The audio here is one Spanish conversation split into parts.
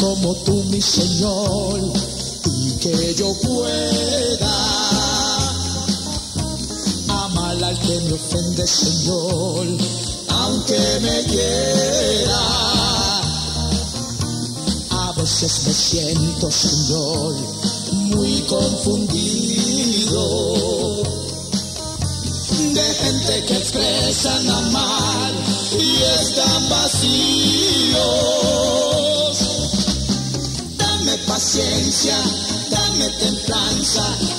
como tú, mi Señor, y que yo pueda amar al que me ofende, Señor, aunque me quiera. A veces me siento, Señor, muy confundido de gente que expresan amar y están vacíos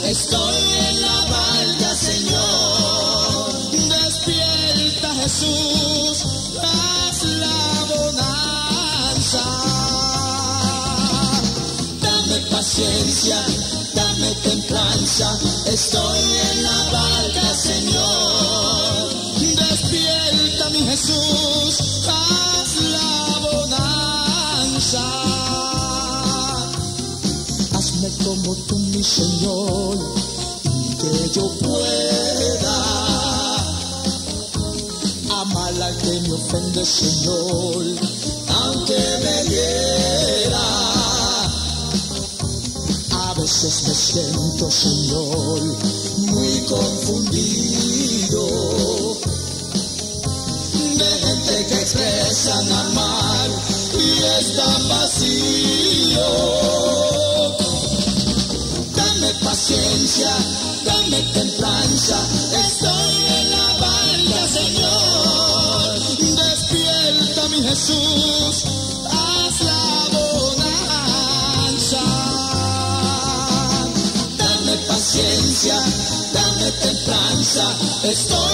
estoy en la barca, Señor. Despierta, Jesús, haz la bonanza. Dame paciencia, como tú, mi Señor, y que yo pueda amar al que me ofende, Señor, aunque me hiera. A veces me siento, Señor, muy confundido de gente que expresan amar y están paciencia, dame templanza, estoy en la barca, Señor. Despierta, mi Jesús, haz la bonanza. Dame paciencia, dame templanza, estoy